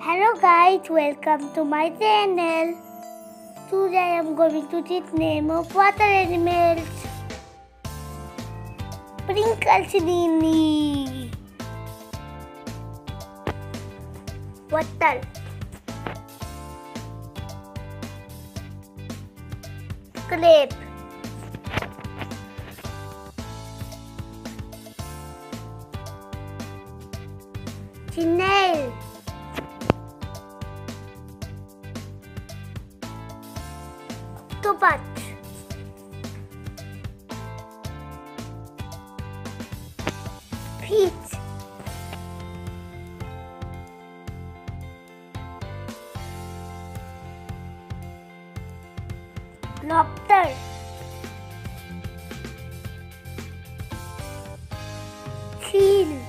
Hello guys, welcome to my channel. Today I am going to teach name of water animals. Sprinkles Water. Grape. Snail. Octopus. Fish. Lobster. Seal.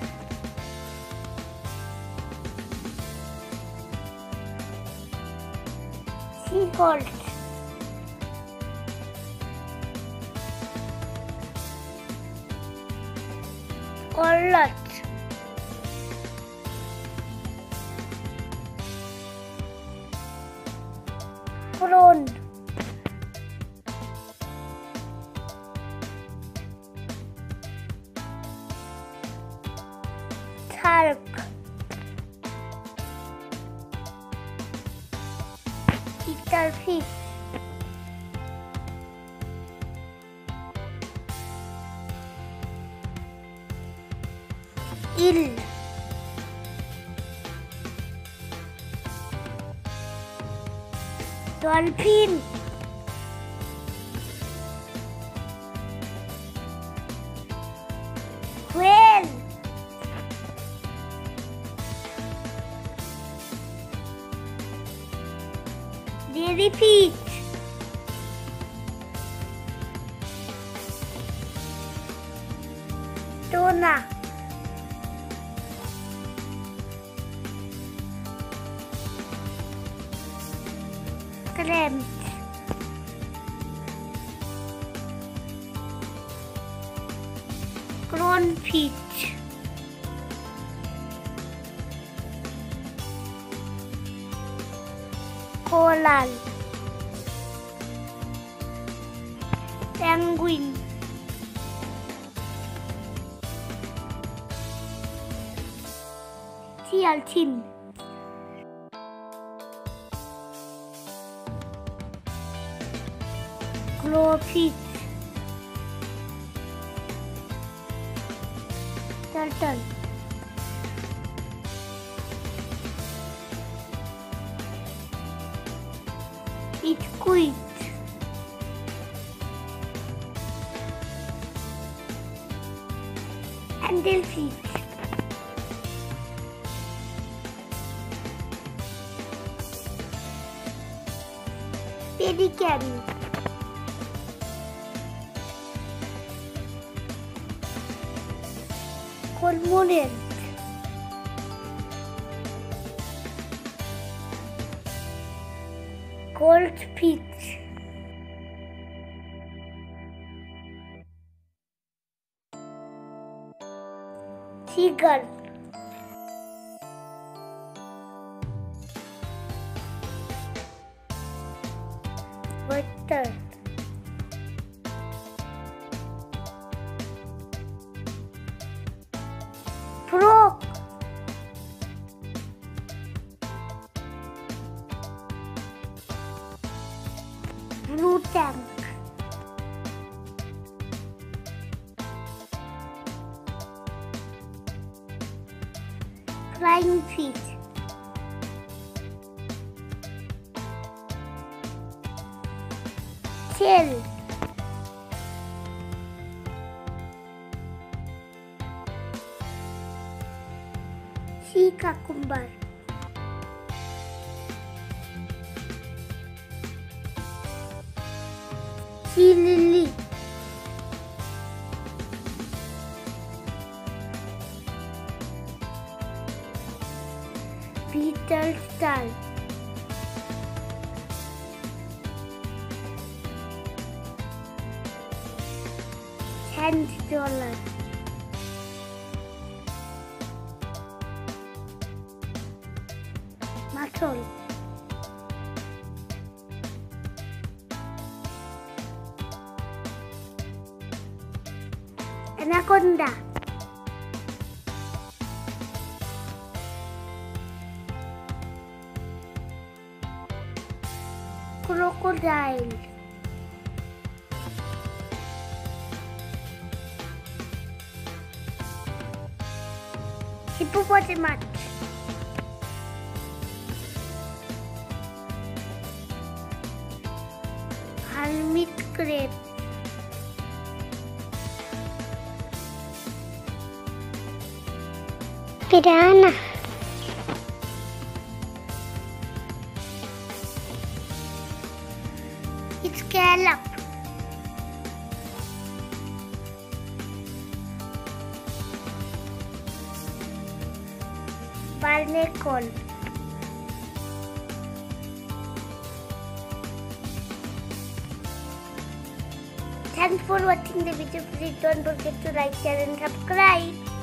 Seahorse. Wallet. Prawn. Little fish. Eel. Dolphin. Whale. Jellyfish. Tuna. Crab. Crawfish. Coral. Penguin. Seal chin. Glowfish. Turtle. It's squid. Angelfish. Pelican. Cormorant. Goldfish. Seagull. Butter. Frog. Blue tang. Flying fish. Shell. Cucumber. Sea lily. Brittle star. Ten dollars. Mussel. Anaconda. Crocodile. Hippopotamus. Piranha. It's scallop. Barnacle. Thanks for watching the video. Please don't forget to like, share and subscribe.